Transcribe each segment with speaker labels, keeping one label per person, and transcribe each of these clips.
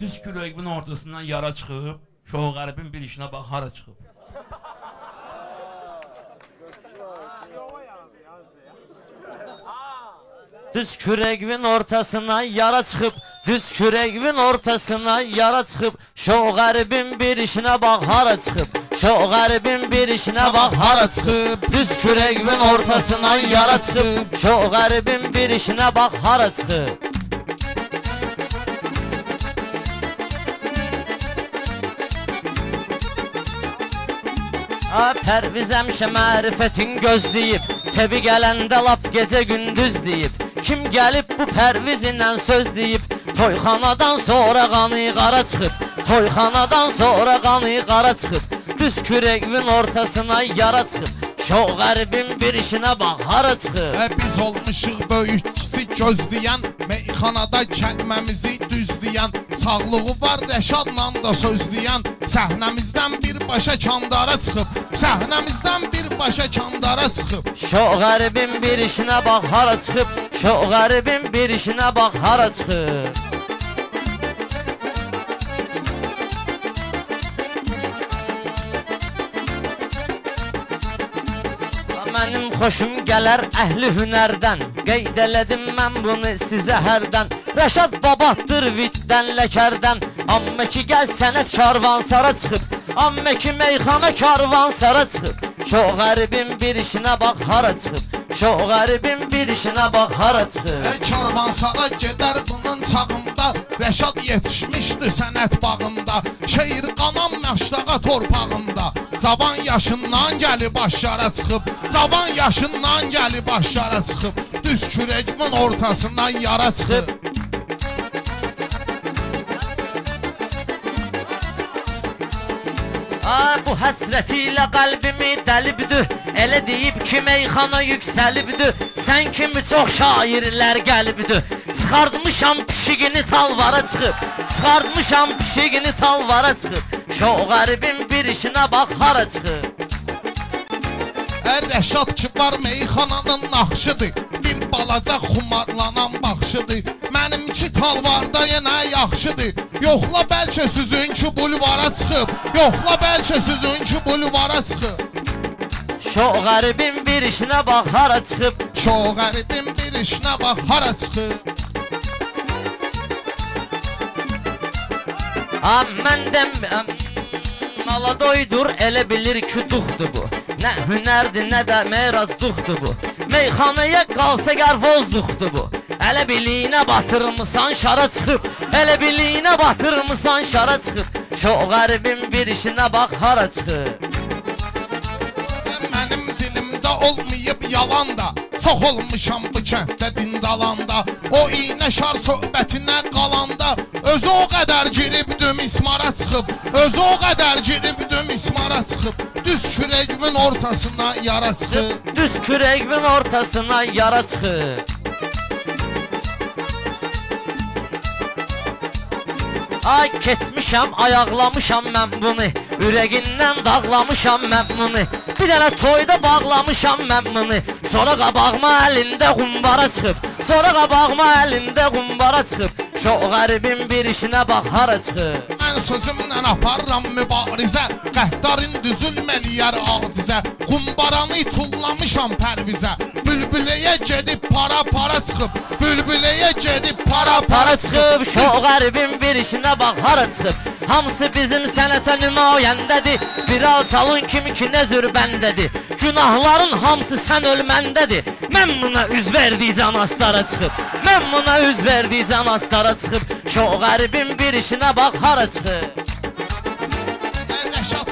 Speaker 1: Düz kürəyimin ortasından yara çıxıb, şoğ qəribin bir işinə bax hara çıxıb.
Speaker 2: Düz küreğin ortasına yara çıkıp Düz küreğin ortasına yara çıkıp Şu garibin bir işine bak hara çıkıp Şu garibin bir işine bak hara çıkıp Düz küreğin ortasına yara çıkıp Şu garibin bir işine bak hara çıkıp Ha Perviz həmişə mərifətin gözləyib Tebi gələndə lap gecə gündüz deyib Kim gəlib bu Pərviz ilə söz deyib Toyxanadan sonra qanı qara çıxıb Toyxanadan sonra qanı qara çıxıb Düz kürəyin ortasına yara çıxıb Şoq qəribin bir işinə bax hara çıxıb
Speaker 3: Hə biz olmuşuq böyük kiçik gözləyən Meyxanada kəlməmizi düzləyən Sağlığı var Rəşadla da sözləyən Səhnəmizdən birbaşa kandara çıxıb Səhnəmizdən birbaşa kandara çıxıb.
Speaker 2: Şoq qəribin bir işinə bax hara çıxıb? Şoq qəribin bir işinə bax hara çıxıb? Mənim xoşum gələr əhli hünərdən Qeyd elədim mən bunu sizə hərdən. Rəşad babatdır viddən ləkərdən. Amma ki gəl sənət karvansara çıxıb. Amma ki meyxana karvansara çıxıb. Çox qəribin bir işinə bax hara çıxıb? Çox qəribin bir işinə bax hara çıxıb?
Speaker 3: Hə karvansara gedər bunun çağında. Rəşad yetişmişdi sənət bağında. Şeir qanan məştaqa torpağında Cavan yaşından gəlib aşara çıxıb Cavan yaşından gəlib aşara çıxıb Düz kürəyimin ortasından yara çıxıb.
Speaker 2: Ay bu həsrəti ilə qəlbimi dəlibdü Elə deyib ki meyxana yüksəlibdü Sən kimi çox şairlər gəlibdü Çıxardmışam pişigini talvara çıxıb Çıxardmışam pişigini talvara çıxıb Şoq qəribin bir işinə bax hara çıxıb
Speaker 3: Hər Rəşad ki var meyxananın naxşıdır. Bir balaca xumarlanan baxışıdır Mənimki talvarda yenə yaxşıdır. Yoxla bəlkə sizin ki bulvara çıxıb. Yoxla bəlkə sizin ki bulvara çıxıb.
Speaker 2: Şoq qəribin bir işinə bax hara çıxıb
Speaker 3: Çox qəribin bir işinə bax hara çıxıb
Speaker 2: Am məndən Maladoydur elə bilir ki duxdur bu. Nə hünərdir nə də merazduqdur bu. Meyxanaya qalsa qarvozduqdur bu. Elə biliyinə batırmısan şara çıxıb. Elə biliyinə batırmısan şara çıxıb. Çox qəribin bir işinə bax hara çıxıb
Speaker 3: olmayıb yalan da Çox olmuşam bu kənddə dindalanda O iynə şar söhbətinə qalanda Özü o qədər giribdim ismara çıxıb. Özü o qədər giribdim ismara çıxıb. Düz kürəyimin ortasına yara çıxıb.
Speaker 2: Düz kürəyimin ortasına yara çıxıb. Ay keçmişəm, ayaqlamışam mən bunu Ürəgindən dağlamışam mən bunu Bir dənə toyda bağlamışam mən bunu Sonra qabağıma əlində qumbara çıxıb Sonra qabağıma əlində qumbara çıxıb Şoq qəribin bir işinə bax hara çıxıb
Speaker 3: Mən sözümlə aparıram mübarizə Qəhdarin düzülməliyər acizə Qumbaranı tullamışam pərvizə. Bülbüləyə gedib para para çıxıb. Bülbüləyə gedib para para
Speaker 2: Para
Speaker 3: çıxıb.
Speaker 2: Şoq qəribin bir işinə bax hara çıxıb? Hamısı bizim sənətə nümayəndədir. Bir alçalın kimi ki nə zürbəndədir Günahların hamısı sən ölməndədir. Mən buna üz verdiycən astara çıxıb. Mən buna üz verdiycən astara çıxıb Şoq qəribin bir işinə bax hara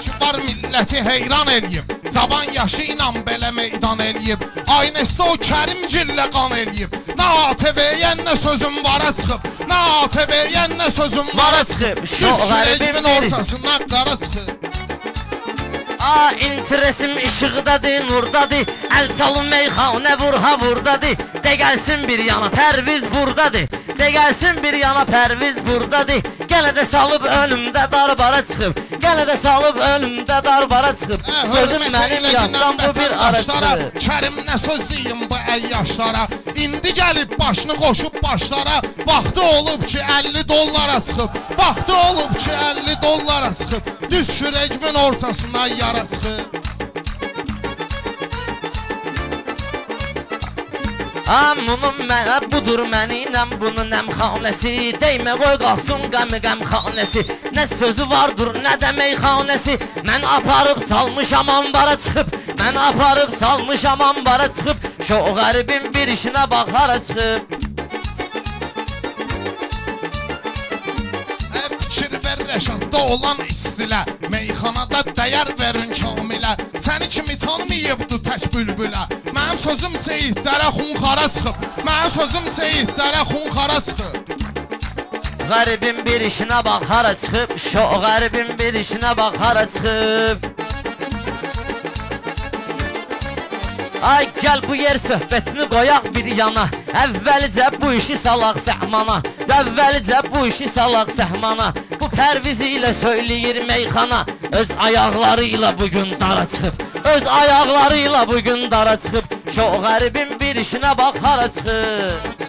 Speaker 3: ki var milləti heyran eləyib. Cavan yaşı ilə belə meydan eləyib. Aynəsdə o Kərim gillə qan eləyib. Nə ATV-yə nə sözüm vara çıxıb. Nə ATV-yə nə sözüm vara çıxıb. Düz
Speaker 2: biri.
Speaker 3: ortasından qara çıxıb
Speaker 2: A interesim işıqdadır, nurdadır. Əl çalın meyxanə vur ha burdadır. De gəlsin bir yana pərviz burdadır. De gəlsin bir yana pərviz burdadır. Gələ də salıb önümdə darbara çıxıb Yenə də salıb önümdə darbara çıxıb
Speaker 3: Ə,
Speaker 2: Sözüm mənim yandan bu bir ara çıxıb
Speaker 3: Kərim nə söz deyim bu əyyaşlara İndi gəlib başını qoşub başlara. Vaxtı olub ki 50 dollara çıxıb Vaxtı olub ki 50 dollara çıxıb Düz kürəyimin ortasına yara çıxıb
Speaker 2: Ammunun mənə budur mənimlə bunun əmxanəsi Deymə qoy qalsın qəmi qəmxanəsi Nə sözü vardır nə də meyxanəsi. Mən aparıb salmışam ambara çıxıb. Mən aparıb salmışam ambara çıxıb. Şo qəribin bir işinə bax hara çıxıb?
Speaker 3: Fikir ver Rəşadda olan istilə. Meyxanada dəyər verin kamilə. Səni kimi tanımayıbdı tək bülbülə Mənim sözüm seyidlərə xunxara çıxıb. Mənim sözüm seyidlərə xunxara çıxıb.
Speaker 2: Qəribin bir işinə bax hara çıxıb? Şo qəribin bir işinə bax hara çıxıb? Ay gəl bu yer söhbətini qoyaq bir yana. Əvvəlicə bu işi salaq səhmana. Əvvəlicə bu işi salaq səhmana. Bu pərvizi ilə söyləyir meyxana. Öz ayaqları ilə bugün dara çıxıb. Öz ayaqları ilə bugün dara çıxıb Şo qəribin bir işinə bax hara çıxıb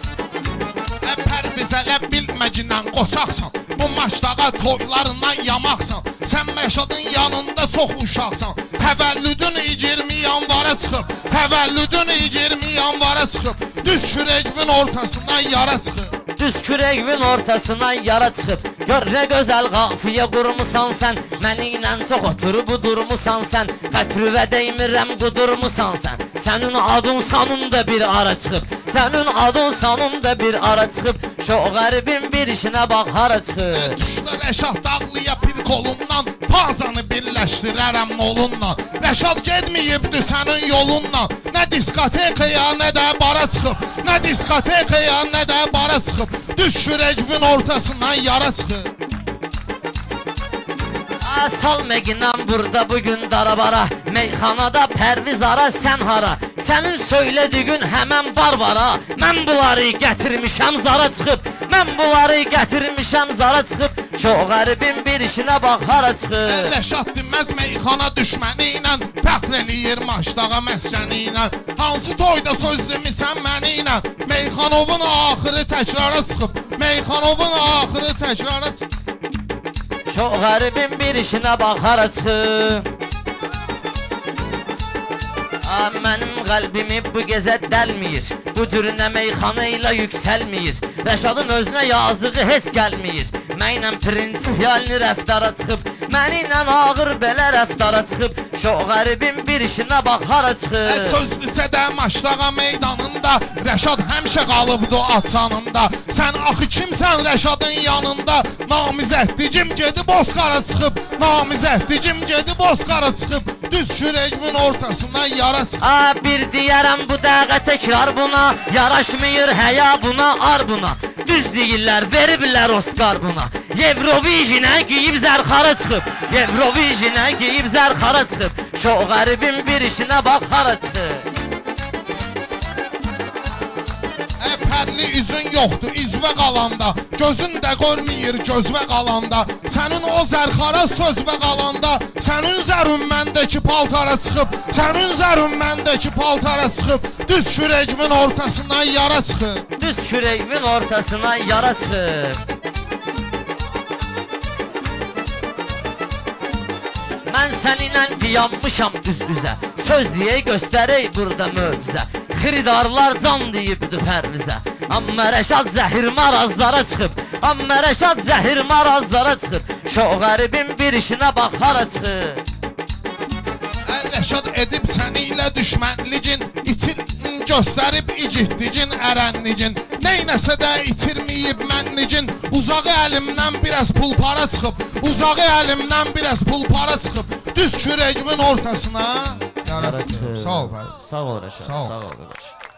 Speaker 3: Ə pərvizələ bilməginən qoçaqsan Bu maçdağa toylarından yamaqsan Sən Məşadın yanında çox uşaqsan Təvəllüdün 20 yanvara çıxıb Təvəllüdün 20 yanvara çıxıb Düz kürəyimin ortasından yara çıxıb
Speaker 2: Düz kürəyimin ortasından yara çıxıb Gör nə gözəl qafiyə qurmusan sən Məni ilə çox oturub durmusan sən Qətrüvə deymirəm qudurmusan sən Sənin adın sanın da bir ara çıxıb Sənin adın sanın da bir ara çıxıb Şo qəribin bir işinə bax hara çıxıb
Speaker 3: Düşdə Rəşad dağlıya bir kolundan Fazanı birləşdirərəm molunla Rəşad getməyibdi sənin yolunla Nə diskotekaya, nə də bara çıxıb Nə diskotekaya, nə də bara çıxıb Düz kürəyimin ortasından yara çıxıb
Speaker 2: Sal məginən burada bugün darabara. Meyxanada pərviz ara sən hara? Sənin söylədiyin həmən barbara. Mən bunları gətirmişəm zara çıxıb. Mən bunları gətirmişəm zara çıxıb. Şo qəribin bir işinə bax hara çıxıb
Speaker 3: Rəşad dinməz meyxana düşməni ilə. Fəxr eləyir maçdağa məskəni ilə. Hansı toyda söz demisən məni ilə? Meyxanovun axırı təkrara çıxıb. Meyxanovun axırı təkrara çıxıb
Speaker 2: Şo qəribin bir işinə bax hara çıxıb A, mənim qəlbimi bu gecə dəlmir Bu cür nə meyxana ilə yüksəlmir Rəşadın özünə yazığı heç gəlmir Mənlə prinsipiyalni rəftara çıxıb Məni ilə ağır belə rəftara çıxıb Şo qəribin bir işinə bax hara
Speaker 3: Ə,
Speaker 2: çıxıb
Speaker 3: Sözdüsə də maçdağa meydanında Rəşad həmişə qalıbdı açanında. Sən axı kimsən Rəşadın yanında? Namizəddigim gedib Oscara çıxıb Namizəddigim gedib Oscara çıxıb. Düz kürəyimin ortasından yara çıxıb
Speaker 2: A, bir deyərəm bu dəqiqə təkrar buna Yaraşmıyır həya buna, ar buna. Düz deyirlər, veriblər Oscar buna Eurovisionə giyib zərxara çıxıb. Eurovisionə giyib zərxara çıxıb. Şo qəribin bir işinə bax hara çıxıb.
Speaker 3: Ə, Pərli üzün yoxdur izvə qalanda. Gözün də görməyir gözvə qalanda. Sənin o zərxara sözvə qalanda. Sənin zərun məndəki paltara çıxıb. Sənin zərun məndəki paltara çıxıb. Düz kürəyimin ortasından yara çıxıb.
Speaker 2: Düz kürəyimin ortasına yara çıxıb Mən səninlə dayanmışam üz-üzə Söz deyə göstərək burada möcüzə. Xiridarlar can deyibdi pərvizə. Amma Rəşad zəhir marazlara çıxıb. Amma Rəşad zəhir marazlara çıxıb. Şo qəribin bir işinə bax hara çıxıb
Speaker 3: Rəşad edib səni ilə düşmənligin itir göstərib igiddigin ərənligin Neynəsə də itirməyib mənligin Uzağı əlimdən biraz pul para çıxıb. Uzağı əlimdən biraz pul para çıxıb. Düz kürəyimin ortasına. Yara çıxıb Sağ ol Fərid
Speaker 2: Sağ ol Rəşad
Speaker 3: Sağ ol.
Speaker 2: Sağ ol